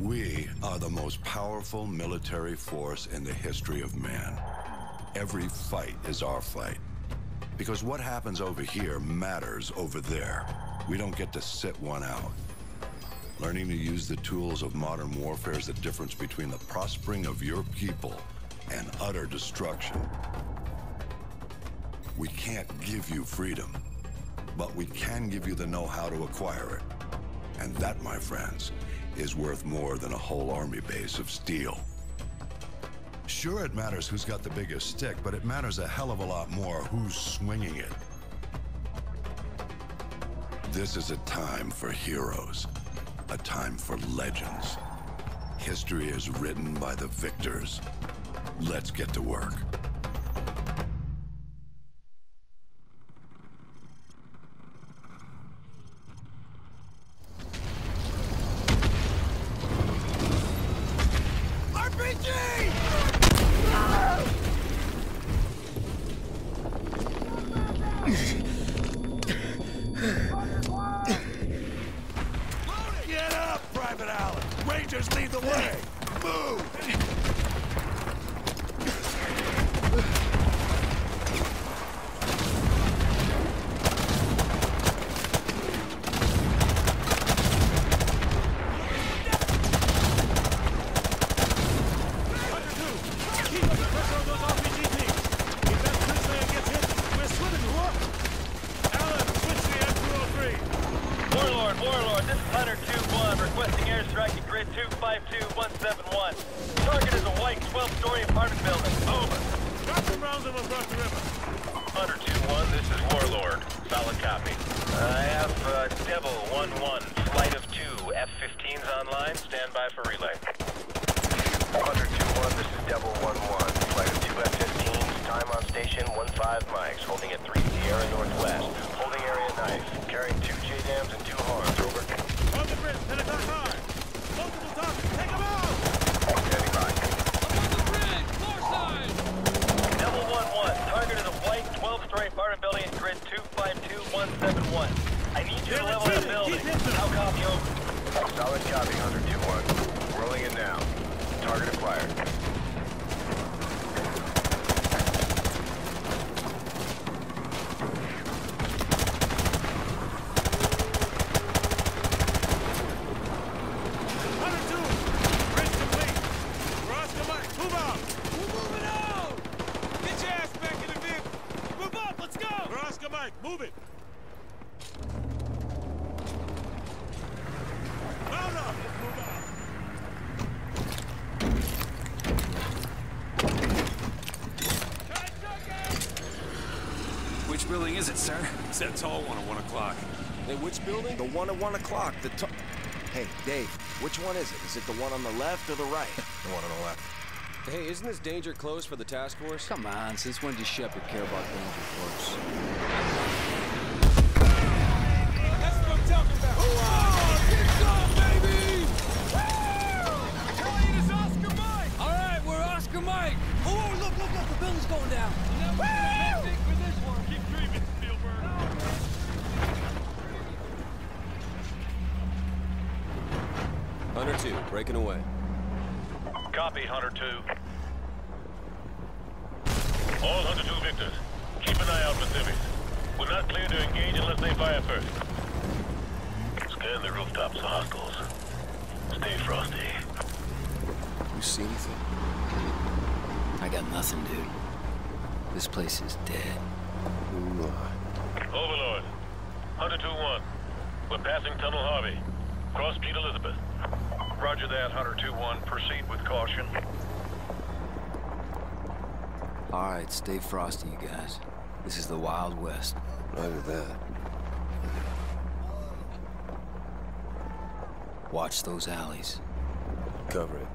We are the most powerful military force in the history of man. Every fight is our fight. Because what happens over here matters over there. We don't get to sit one out. Learning to use the tools of modern warfare is the difference between the prospering of your people and utter destruction. We can't give you freedom, but we can give you the know-how to acquire it. And that, my friends, is worth more than a whole army base of steel. Sure, it matters who's got the biggest stick, but it matters a hell of a lot more who's swinging it. This is a time for heroes, a time for legends. History is written by the victors. Let's get to work. Get up, Private Allen! Rangers lead the way! Move! Warlord, Warlord, this is Hunter 2-1, requesting airstrike at grid 252171. Target is a white 12-story building. Over. Drop some rounds of across the river. Hunter 2-1, this is Warlord. Solid copy. I have uh, Devil 1-1, flight of two F-15s online. Stand by for relay. Hunter 2-1, this is Devil 1-1. Flight of two F-15s, time on station 1-5 mics, holding at 3 Sierra Northwest. Holding area knife, carrying two JDAMs and two HARMs, over. On the bridge, 10 o'clock high! Multiple targets, take them out! Standing by. Devil 1-1, target is a white 12-story apartment building at grid 252171. I need you to They're level the retreating. building. Keep hitting them. How copy over? Solid copy, Hunter 2-1. Rolling in now. Target acquired. Hunter 2! Bridge complete! Cross the mic, move out! We're moving out! Get your ass back in the vehicle! Move up, let's go! Cross the mic, move it! Mount up, let's move out! Which building is it, sir? It's that tall one at 1 o'clock. Hey, which building? The one at one o'clock. The to- Hey, Dave, which one is it? Is it the one on the left or the right? The one on the left. Hey, isn't this danger close for the task force? Come on, since when does Shepard care about danger force? Hunter 2, breaking away. Copy, Hunter 2. All Hunter 2 victors, keep an eye out for civvies. We're not clear to engage unless they fire first. Scan the rooftops for hostiles. Stay frosty. You see anything? I got nothing, dude. This place is dead. Overlord, Hunter 2-1. We're passing Tunnel Harvey. Cross Street Elizabeth. Roger that, Hunter 2-1. Proceed with caution. All right, stay frosty, you guys. This is the Wild West. Roger that. Watch those alleys. Cover it.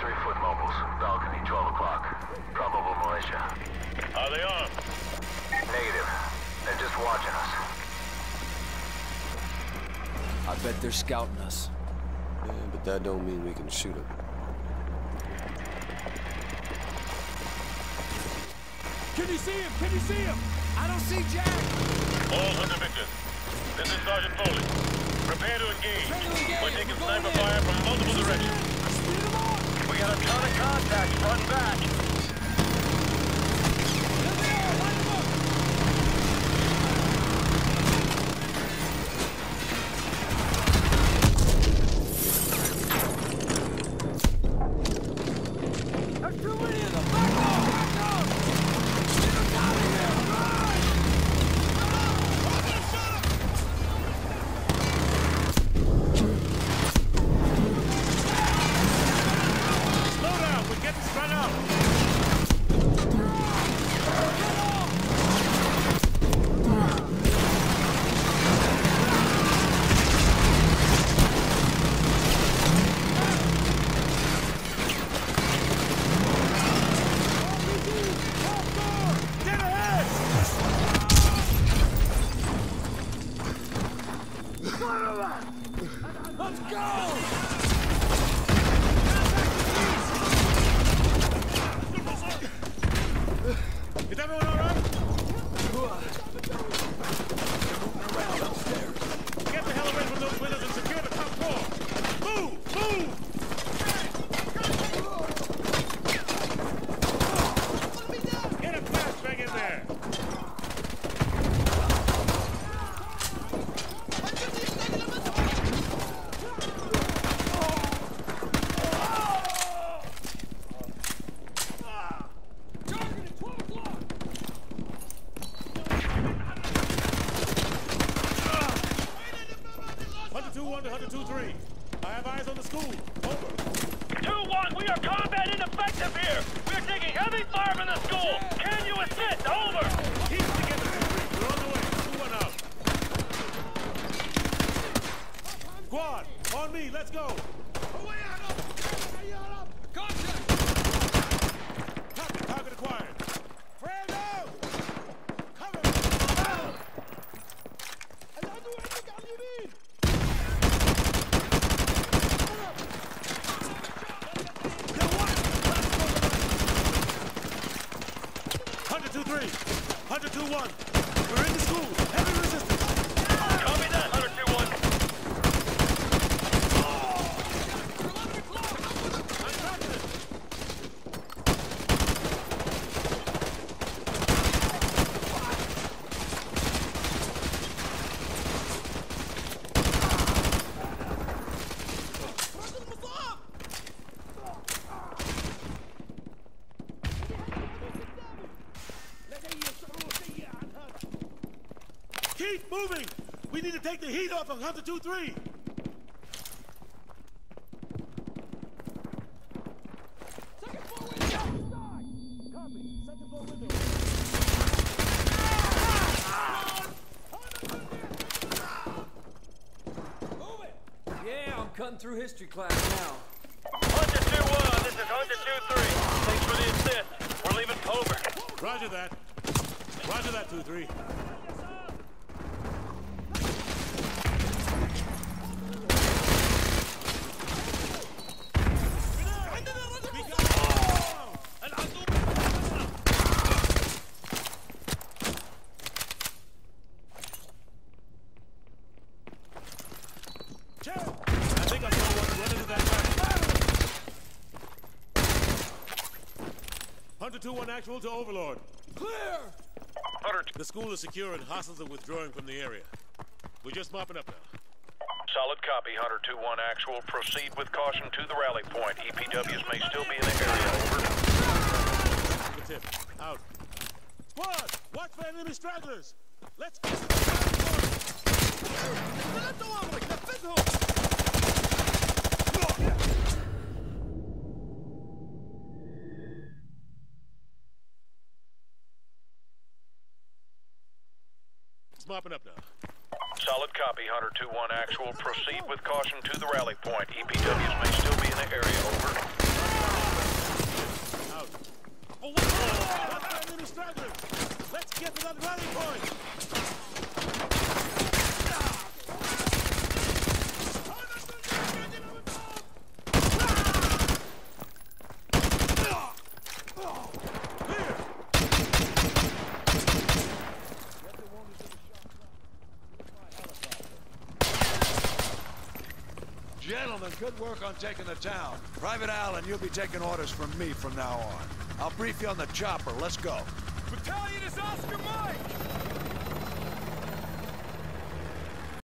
Three-foot mobiles. Balcony, 12 o'clock. Probable militia. Are they armed? Negative. They're just watching us. I bet they're scouting us. Yeah, but that don't mean we can shoot them. Can you see him? Can you see him? I don't see Jack. All Hunter victors, This is Sergeant Foley. Prepare to engage. We're taking sniper fire from multiple directions. We got a ton of contacts front and back. Go! Is everyone all right? Get the hell away from those windows and secure the top floor. Move! Move! Get a flashbang in there. To Hunter two three. I have eyes on the school. Over. 2-1, we are combat ineffective here! We are taking heavy fire from the school! Can you assist? Over! Keep it together, two three. We're on the way. Two one out. Squad, on me. Let's go. Copy. Target acquired. Brando! Cover! Hunter two three. Hunter two one. We're in the school. Heavy resistance. Copy that, Hunter 2-1. I'm tracking it. Keep moving! We need to take the heat off of Hunter 2-3! Yeah, I'm cutting through history class now. Hunter 2-1, this is Hunter 2-3. Thanks for the assist. We're leaving Pover. Roger that. Roger that, 2-3. Check! I think I saw one run into that back. Hunter 2-1 actual to Overlord. Clear! Hunter, The school is secure and hostiles are withdrawing from the area. We're just mopping up now. solid copy, Hunter 2-1 actual. Proceed with caution to the rally point. EPWs may still be in the area. Over. Good tip. Out. Squad, watch for enemy stragglers. Let's get to the It's mopping up now. Solid copy, Hunter 2-1 actual. Proceed with caution to the rally point. EPWs may still be in the area. Over. Out. Oh, watch for enemy stragglers. Let's get to that rally point. Clear. Gentlemen, good work on taking the town. Private Allen, you'll be taking orders from me from now on. I'll brief you on the chopper. Let's go. Battalion is Oscar Mike!